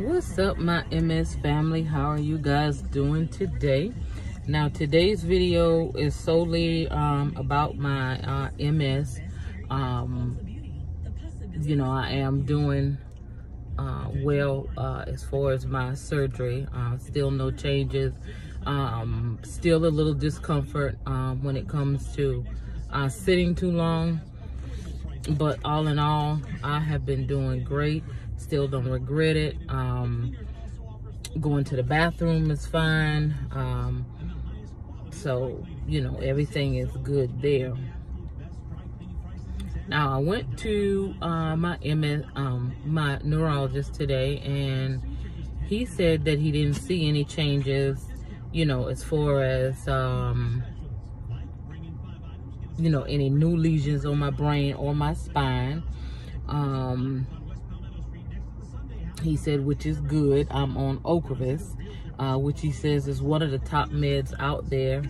What's up, my MS family? How are you guys doing today? Now, today's video is solely um, about my uh, MS. Um, you know, I am doing uh, well uh, as far as my surgery. Uh, still no changes. Um, still a little discomfort um, when it comes to uh, sitting too long. But all in all, I have been doing great. Still don't regret it. Um, going to the bathroom is fine. Um, so, you know, everything is good there. Now, I went to uh, my MS, um, my neurologist today, and he said that he didn't see any changes, you know, as far as, um, you know, any new lesions on my brain or my spine. Um, he said, which is good. I'm on Ocrevus, uh, which he says is one of the top meds out there.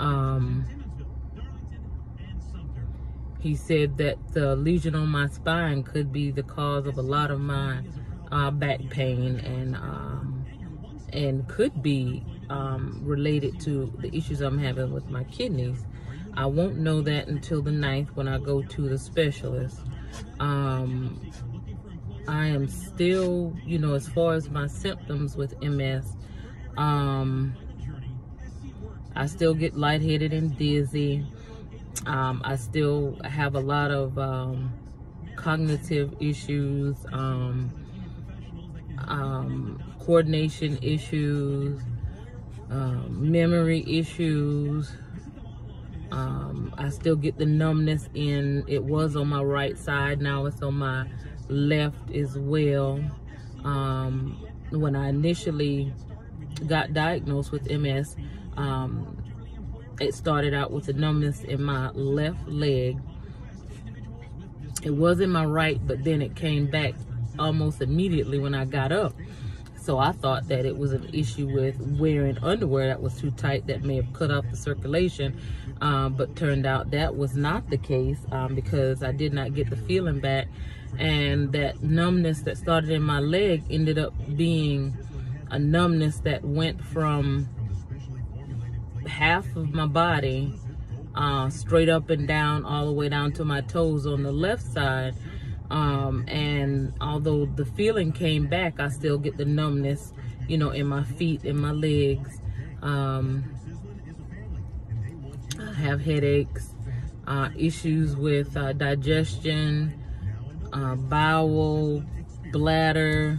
Um, he said that the lesion on my spine could be the cause of a lot of my uh, back pain and um, and could be um, related to the issues I'm having with my kidneys. I won't know that until the 9th when I go to the specialist. Um, I am still, you know, as far as my symptoms with MS, um, I still get lightheaded and dizzy. Um, I still have a lot of um, cognitive issues, um, um coordination issues, um, memory issues. I still get the numbness in, it was on my right side, now it's on my left as well. when I initially got diagnosed with MS, um, it started out with a numbness in my left leg. It was in my right, but then it came back almost immediately when I got up. So I thought that it was an issue with wearing underwear that was too tight that may have cut off the circulation. Um, but turned out that was not the case um, because I did not get the feeling back. And that numbness that started in my leg ended up being a numbness that went from half of my body uh, straight up and down all the way down to my toes on the left side. Um, and although the feeling came back I still get the numbness you know in my feet and my legs. Um, I have headaches uh, issues with uh, digestion uh, bowel bladder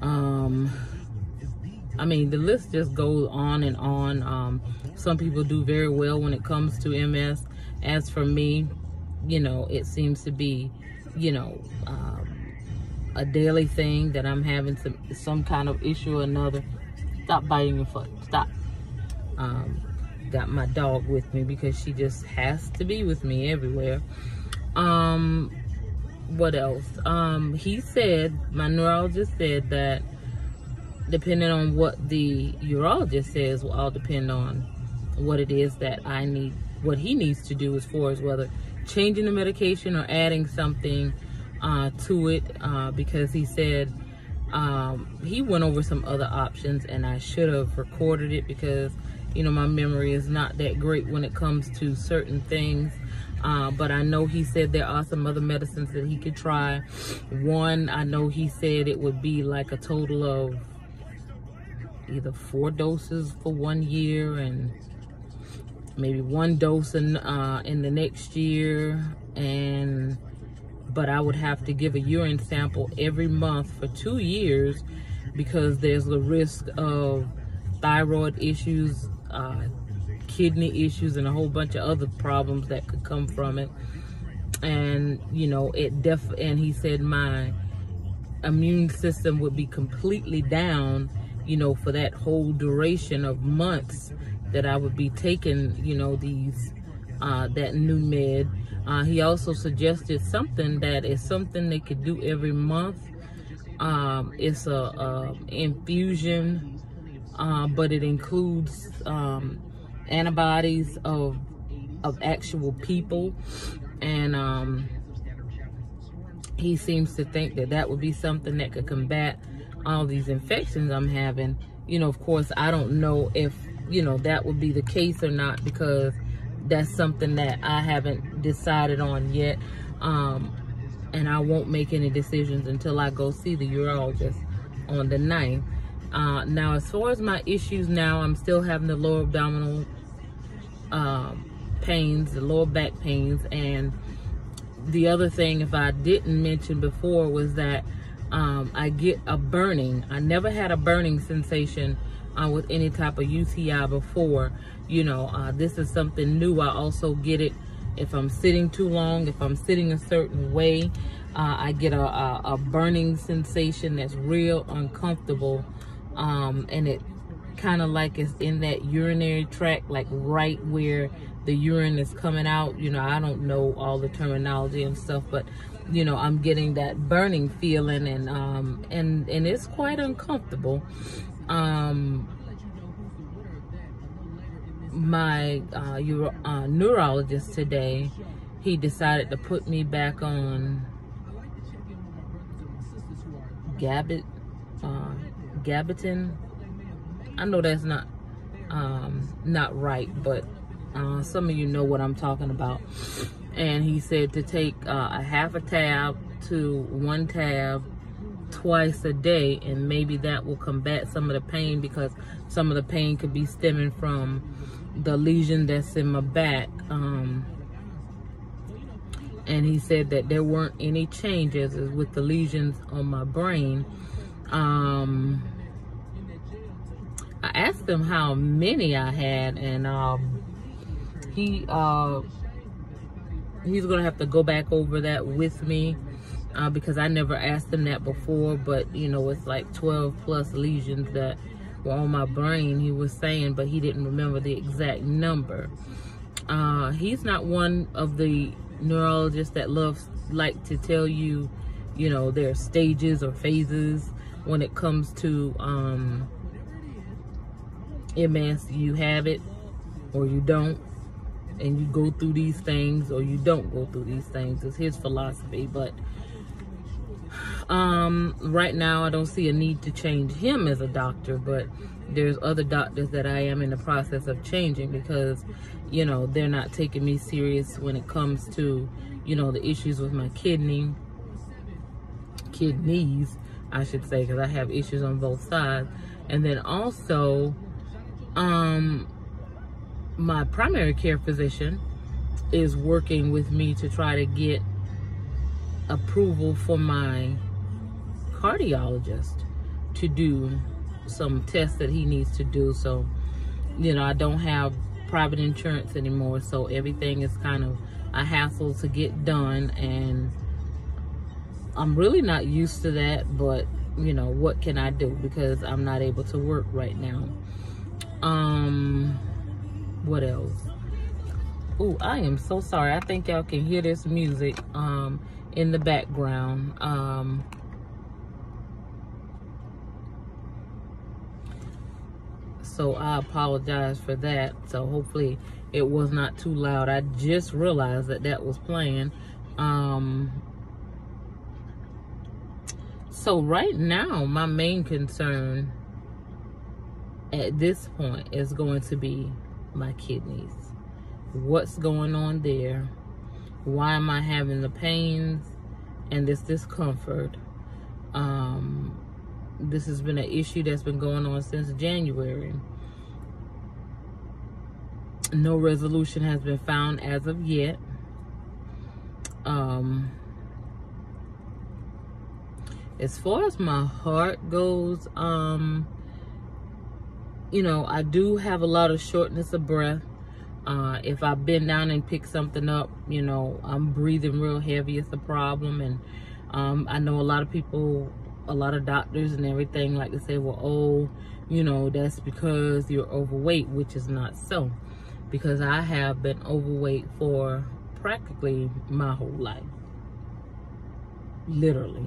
um, I mean, the list just goes on and on. Um, some people do very well when it comes to MS. As for me, you know, it seems to be, you know, um, a daily thing that I'm having some some kind of issue or another. Stop biting your foot. Stop. Um, got my dog with me because she just has to be with me everywhere. Um, what else? Um, he said, my neurologist said that depending on what the urologist says will all depend on what it is that I need, what he needs to do as far as whether changing the medication or adding something uh, to it uh, because he said um, he went over some other options and I should have recorded it because you know my memory is not that great when it comes to certain things uh, but I know he said there are some other medicines that he could try. One I know he said it would be like a total of either four doses for one year and maybe one dose in, uh, in the next year. And but I would have to give a urine sample every month for two years because there's the risk of thyroid issues, uh, kidney issues, and a whole bunch of other problems that could come from it. And, you know, it def, and he said my immune system would be completely down you know, for that whole duration of months that I would be taking, you know, these, uh, that new med. Uh, he also suggested something that is something they could do every month. Um, it's a, infusion, uh, but it includes um, antibodies of of actual people, and um, he seems to think that that would be something that could combat all these infections I'm having. You know, of course, I don't know if, you know, that would be the case or not because that's something that I haven't decided on yet. Um, and I won't make any decisions until I go see the urologist on the 9th. Uh, now, as far as my issues now, I'm still having the lower abdominal um, pains, the lower back pains, and the other thing, if I didn't mention before, was that um, I get a burning. I never had a burning sensation uh, with any type of UTI before. You know, uh, this is something new. I also get it if I'm sitting too long, if I'm sitting a certain way, uh, I get a, a, a, burning sensation that's real uncomfortable. Um, and it kind of like it's in that urinary tract, like right where the urine is coming out. You know, I don't know all the terminology and stuff, but you know, I'm getting that burning feeling and um and and it's quite uncomfortable. Um my uh, Euro, uh, neurologist today, he decided to put me back on Gabbit, uh. I know that's not um, not right, but uh, some of you know what I'm talking about. And he said to take uh, a half a tab to one tab twice a day and maybe that will combat some of the pain because some of the pain could be stemming from the lesion that's in my back. Um, and he said that there weren't any changes with the lesions on my brain. Um, I asked him how many I had, and um, he uh, he's gonna have to go back over that with me uh, because I never asked him that before. But you know, it's like 12 plus lesions that were on my brain, he was saying, but he didn't remember the exact number. Uh, he's not one of the neurologists that loves like to tell you, you know, their stages or phases when it comes to um, MS. You have it or you don't, and you go through these things or you don't go through these things. It's his philosophy, but um, right now, I don't see a need to change him as a doctor, but there's other doctors that I am in the process of changing because, you know, they're not taking me serious when it comes to, you know, the issues with my kidney, kidneys, I should say, because I have issues on both sides. And then also, um, my primary care physician is working with me to try to get approval for my cardiologist to do some tests that he needs to do. So, you know, I don't have private insurance anymore. So everything is kind of a hassle to get done. And I'm really not used to that. But, you know, what can I do? Because I'm not able to work right now. Um, what else? Oh, I am so sorry. I think y'all can hear this music um, in the background. Um, so I apologize for that. So hopefully it was not too loud. I just realized that that was playing. Um, so right now, my main concern at this point is going to be my kidneys. What's going on there? Why am I having the pains and this discomfort? Um, this has been an issue that's been going on since January. No resolution has been found as of yet. Um, as far as my heart goes, um, you know, I do have a lot of shortness of breath. Uh, if I bend down and pick something up, you know, I'm breathing real heavy. It's a problem. And um, I know a lot of people a lot of doctors and everything like to say, well, oh, you know, that's because you're overweight, which is not so. Because I have been overweight for practically my whole life. Literally.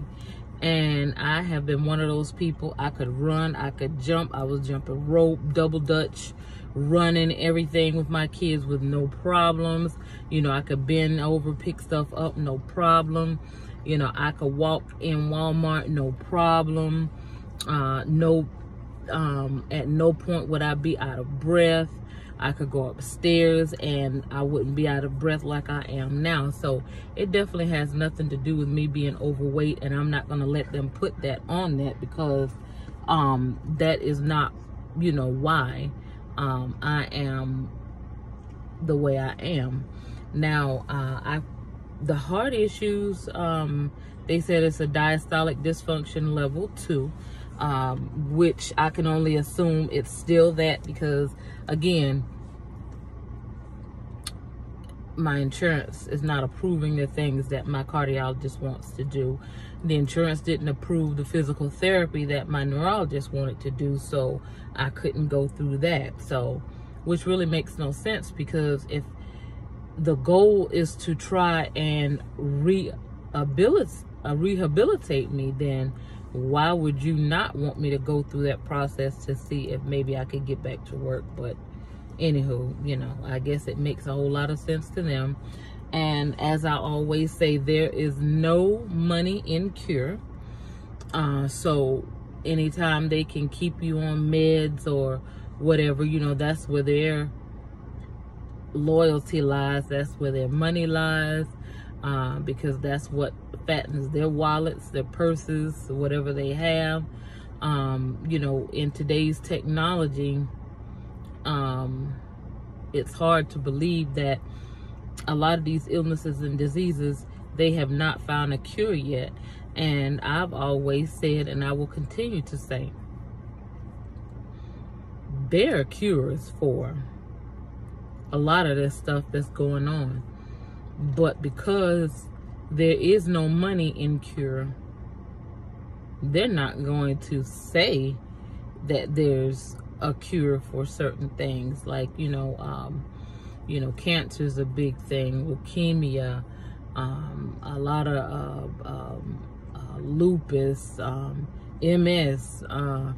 And I have been one of those people, I could run, I could jump, I was jumping rope, double dutch, running everything with my kids with no problems. You know, I could bend over, pick stuff up, no problem You know, I could walk in Walmart, no problem. Uh, no, um, at no point would I be out of breath. I could go upstairs and I wouldn't be out of breath like I am now. So it definitely has nothing to do with me being overweight and I'm not going to let them put that on that because um, that is not, you know, why um, I am the way I am. Now, uh, I the heart issues, um, they said it's a diastolic dysfunction level two, um, which I can only assume it's still that because, again, my insurance is not approving the things that my cardiologist wants to do. The insurance didn't approve the physical therapy that my neurologist wanted to do, so I couldn't go through that. So, which really makes no sense because if the goal is to try and rehabilitate, uh, rehabilitate me, then why would you not want me to go through that process to see if maybe I could get back to work? But anywho, you know, I guess it makes a whole lot of sense to them. And as I always say, there is no money in cure. Uh, so anytime they can keep you on meds or whatever, you know, that's where their loyalty lies. That's where their money lies. Uh, because that's what fattens their wallets, their purses, whatever they have. Um, you know, in today's technology, um, it's hard to believe that a lot of these illnesses and diseases, they have not found a cure yet. And I've always said, and I will continue to say, there are cures for a lot of this stuff that's going on. But because there is no money in cure, they're not going to say that there's a cure for certain things like you know um, you know cancer is a big thing leukemia um, a lot of uh, um, uh, lupus um, ms uh,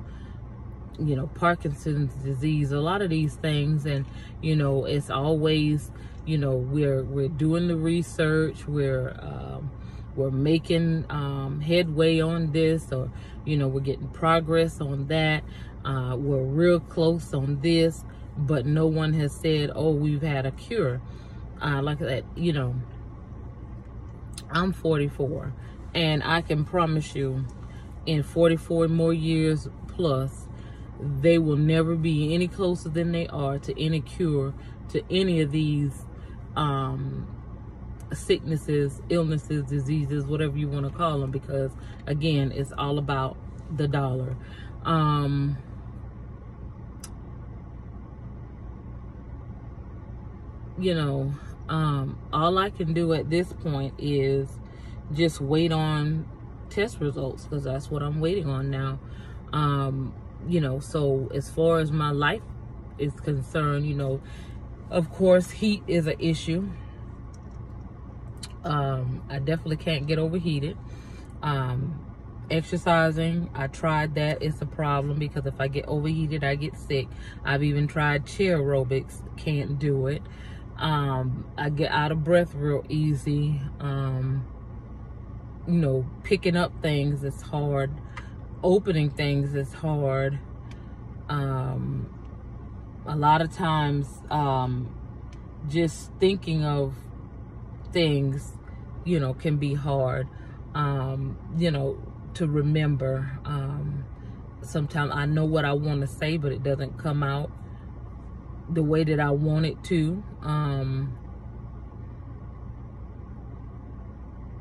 you know parkinson's disease a lot of these things. And you know it's always you know we're we're doing the research we're um, we're making um, headway on this or you know we're getting progress on that uh, we're real close on this, but no one has said, oh, we've had a cure. Uh, like that, you know, I'm 44 and I can promise you in 44 more years plus, they will never be any closer than they are to any cure to any of these um, sicknesses, illnesses, diseases, whatever you want to call them, because again, it's all about the dollar. Um, you know, um, all I can do at this point is just wait on test results because that's what I'm waiting on now. Um, you know, so as far as my life is concerned, you know, of course, heat is an issue. Um, I definitely can't get overheated. Um, exercising, I tried that. It's a problem because if I get overheated, I get sick. I've even tried chair aerobics. Can't do it. Um, I get out of breath real easy. Um, you know, picking up things is hard. Opening things is hard. Um, a lot of times, um, just thinking of things, you know, can be hard. Um, you know, to remember. Um, sometimes I know what I want to say, but it doesn't come out the way that I want it to. Um,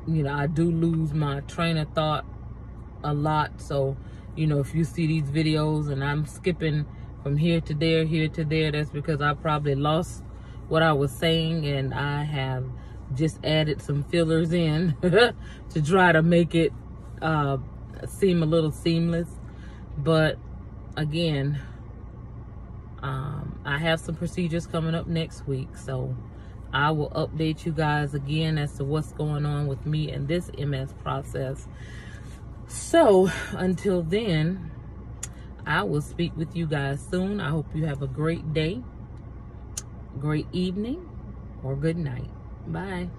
you know, I do lose my train of thought a lot. So, you know, if you see these videos and I'm skipping from here to there, here to there, that's because I probably lost what I was saying and I have just added some fillers in to try to make it uh, seem a little seamless. But again, um, I have some procedures coming up next week, so I will update you guys again as to what's going on with me and this MS process. So until then, I will speak with you guys soon. I hope you have a great day, great evening, or good night. Bye.